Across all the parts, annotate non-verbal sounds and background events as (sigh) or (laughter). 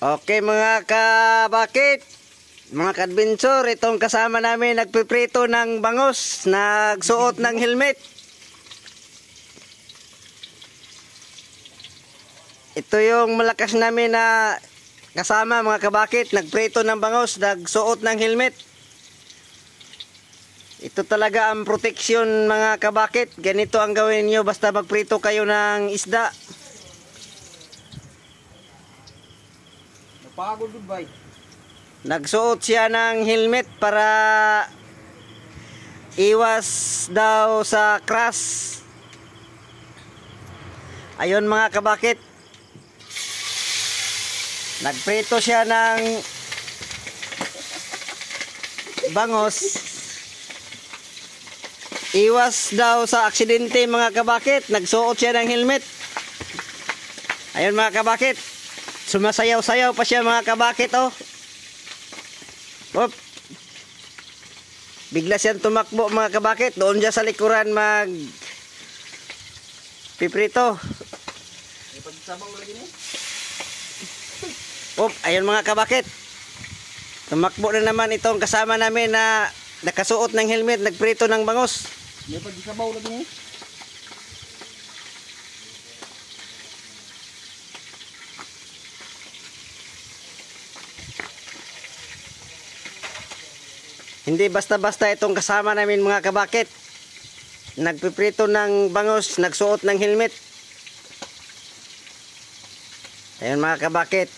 Okay mga kabakit, mga kadventure, itong kasama namin nagpiprito ng bangos, nagsuot ng helmet. Ito yung malakas namin na kasama mga kabakit, nagprito ng bangos, nagsuot ng helmet. Ito talaga ang proteksyon mga kabakit. Ganito ang gawin nyo basta magprito kayo ng isda. Napagod goodbye. Nagsuot siya ng helmet para iwas daw sa crash. Ayun mga kabakit. Nagprito siya ng bangos. Iwas daw sa aksidente mga kabakit. Nagsuot siya ng helmet. Ayun mga kabakit. Sumasayaw-sayaw pa siya mga kabakit oh. Hop. Bigla siyang tumakbo mga kabakit. Doon siya sa likuran mag piprito. Hop, ayun mga kabakit. Tumakbo na naman itong kasama namin na nakasuot ng helmet, nagprito ng bangos. May pagsabaw lagi ni. Hindi basta-basta itong kasama namin mga kabakit. Nagpiprito ng bangos, nagsuot ng helmet. Ayun mga kabakit.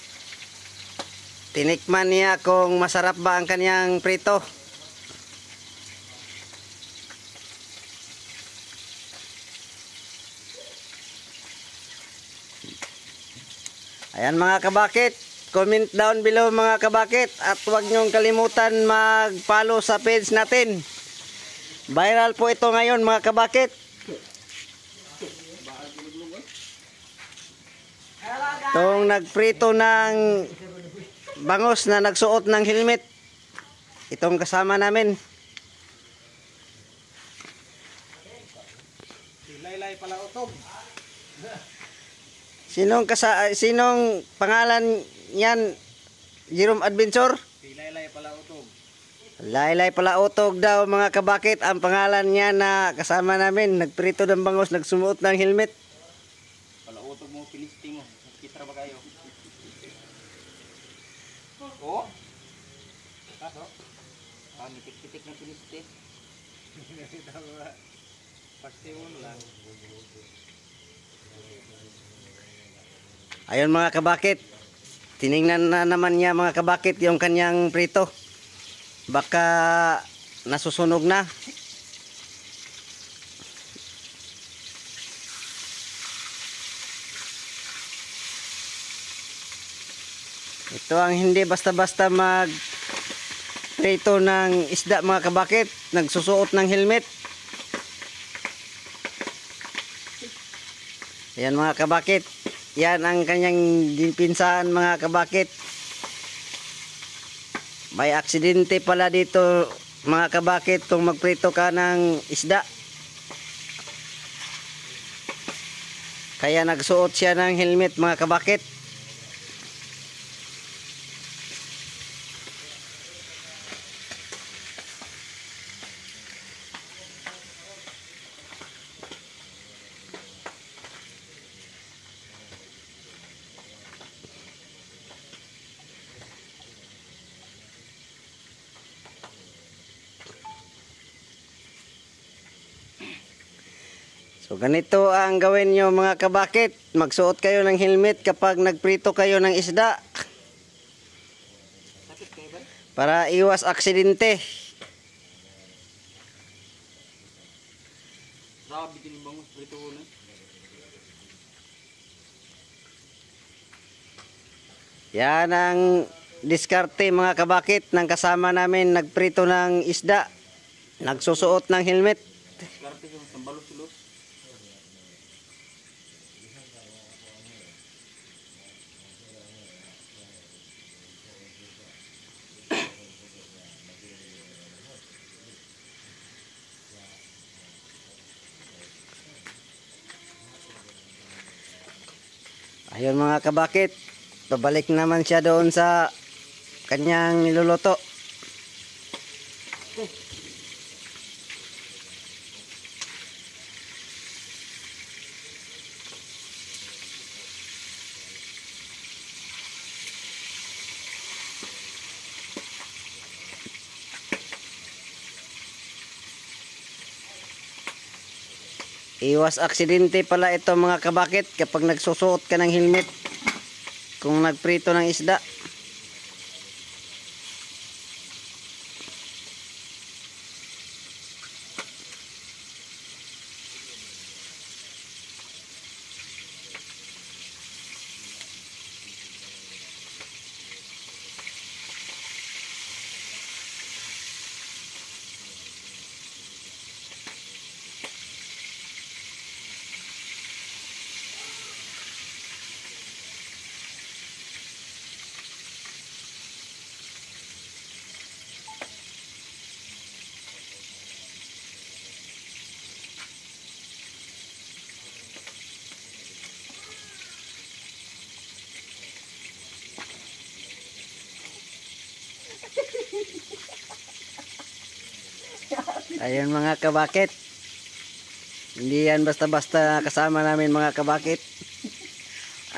Tinikman niya kung masarap ba ang kanyang prito. Ayan mga kabakit. Comment down below mga kabakit at huwag niyong kalimutan mag-follow sa page natin. Viral po ito ngayon mga kabakit. Itong nagprito ng bangos na nagsuot ng helmet. Itong kasama namin. Laylay pala utog. Sinong kasa sinong pangalan niyan? Jerome Adventure? Laylay pala utog. Laylay pala utog daw mga kabakit ang pangalan niya na kasama namin. Nagprito ng bangos, nagsumuot ng helmet. Pala utog mo pilisting mo. Kita ba kayo? (laughs) Oh. Kaso. Ah, nitik-titik na piliste. (laughs) Pastiwon lang. Ayun mga kabakit. Tiningnan na naman niya mga kabakit yung kanyang prito. Baka nasusunog na. Ito ang hindi basta-basta mag prito ng isda mga kabakit. Nagsusuot ng helmet. Ayan mga kabakit. Yan ang kanyang pinsaan mga kabakit. May aksidente pala dito mga kabakit kung magprito ka ng isda. Kaya nagsuot siya ng helmet mga kabakit. So ganito ang gawin nyo mga kabakit. Magsuot kayo ng helmet kapag nagprito kayo ng isda. Para iwas aksidente. Grabe din bangus prito na. Yan ang diskarte mga kabakit ng kasama namin nagprito ng isda. Nagsusuot ng helmet. Karte Ayun mga kabakit. pabalik naman siya doon sa kanyang niluluto. Iwas aksidente pala ito mga kabakit kapag nagsusuot ka ng helmet kung nagprito ng isda. Ayun mga kabakit. Hindi yan basta-basta kasama namin mga kabakit.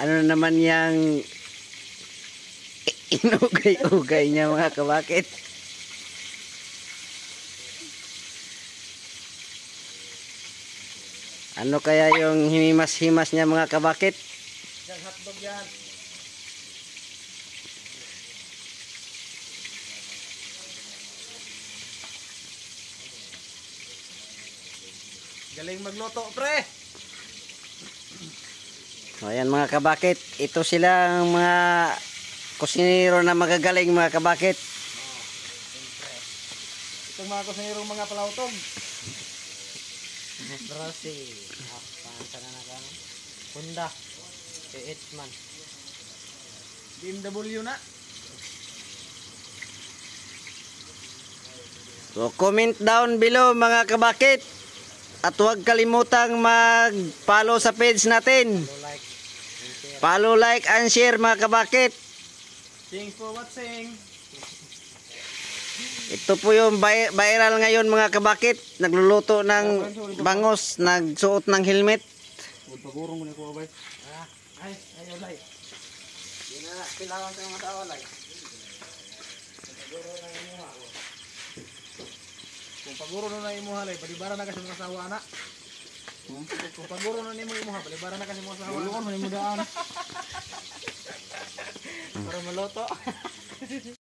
Ano na naman yung (laughs) inugay-ugay niya mga kabakit. Ano kaya yung himimas-himas niya mga kabakit? Hotdog yan. Galing magluto, pre. Ayan mga kabakit, ito sila ang mga kusinero na magagaling mga kabakit. Itong mga kusinirong mga palautog. Ah, pansa na ano? Honda. P8 man. BMW na. So comment down below mga kabakit. At huwag kalimutang mag-follow sa page natin. Like. Follow, like, and share mga kabakit. Thanks for watching. Ito po yung vi- viral ngayon mga kabakit. Nagluluto ng bangos, nagsuot ng helmet. Pagurong mo na ko, abay. Ah, ay, ay, na kailangan sa mga tao lang. Kung paguro na na imo halay, balibara na kasi mga sawa na. Kung paguro na nimo imo ha, balibara na kasi mga sawa. Ulon mo daan. (laughs) Para maluto. (laughs)